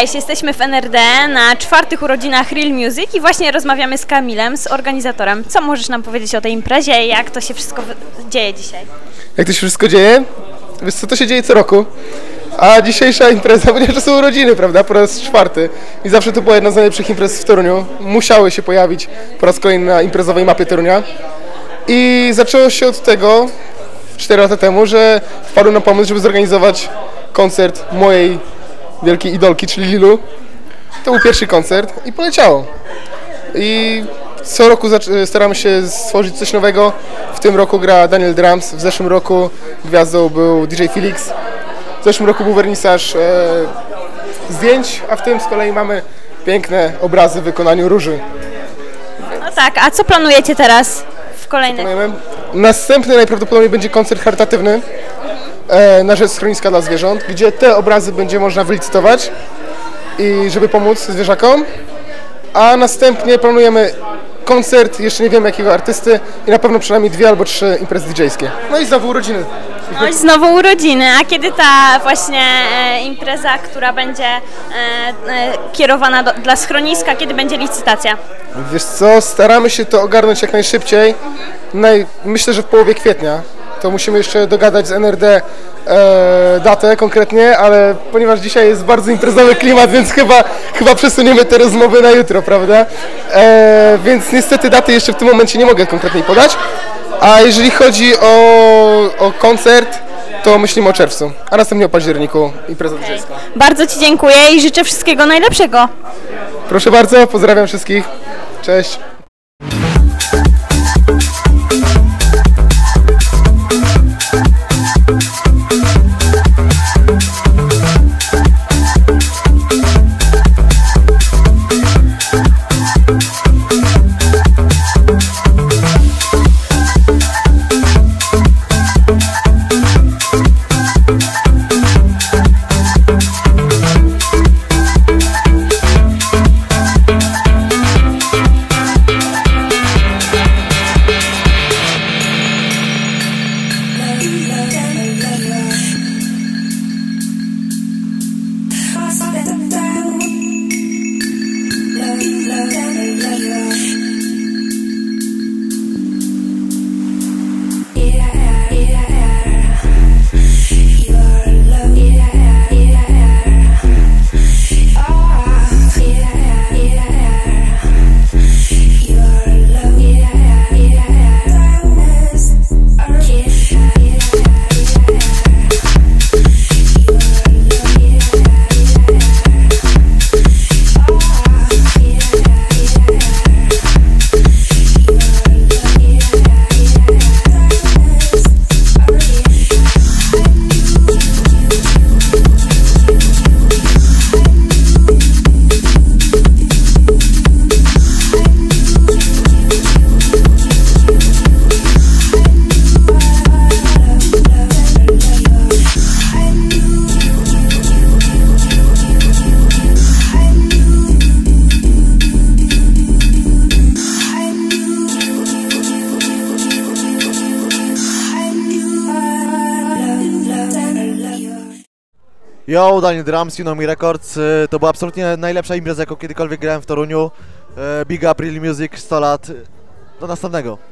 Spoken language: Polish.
Cześć, jesteśmy w NRD na czwartych urodzinach Real Music i właśnie rozmawiamy z Kamilem, z organizatorem. Co możesz nam powiedzieć o tej imprezie i jak to się wszystko dzieje dzisiaj? Jak to się wszystko dzieje? Wiesz co, to się dzieje co roku. A dzisiejsza impreza, ponieważ to są urodziny, prawda, po raz czwarty. I zawsze to była jedna z najlepszych imprez w Toruniu. Musiały się pojawić po raz kolejny na imprezowej mapie Torunia. I zaczęło się od tego, 4 lata temu, że wpadłem na pomysł, żeby zorganizować koncert mojej wielkiej idolki, czyli Lilu. To był pierwszy koncert i poleciało. I co roku zac- staramy się stworzyć coś nowego. W tym roku gra Daniel Drums, w zeszłym roku gwiazdą był DJ Felix. W zeszłym roku był wernisaż e, zdjęć, a w tym z kolei mamy piękne obrazy w wykonaniu róży. No tak, a co planujecie teraz w? Planujemy. Następny najprawdopodobniej będzie koncert charytatywny e, na rzecz schroniska dla zwierząt, gdzie te obrazy będzie można wylicytować i żeby pomóc zwierzakom. A następnie planujemy koncert, jeszcze nie wiemy jakiego artysty i na pewno przynajmniej dwie albo trzy imprezy DJ-skie. No i znowu urodziny. No i znowu urodziny, a kiedy ta właśnie e, impreza, która będzie e, e, kierowana do, dla schroniska, kiedy będzie licytacja? Wiesz co, staramy się to ogarnąć jak najszybciej. Naj, myślę, że w połowie kwietnia. To musimy jeszcze dogadać z NRD e, datę konkretnie, ale ponieważ dzisiaj jest bardzo imprezowy klimat, więc chyba, chyba przesuniemy te rozmowy na jutro, prawda? E, więc niestety daty jeszcze w tym momencie nie mogę konkretniej podać. A jeżeli chodzi o, o koncert, to myślimy o czerwcu, a następnie o październiku impreza okay. Bardzo Ci dziękuję i życzę wszystkiego najlepszego. Proszę bardzo, pozdrawiam wszystkich. Cześć. Yo, Daniel Drums, Me Records. Y, To była absolutnie najlepsza impreza, jaką kiedykolwiek grałem w Toruniu. Y, Big Up Real Music, 100 lat. Do następnego.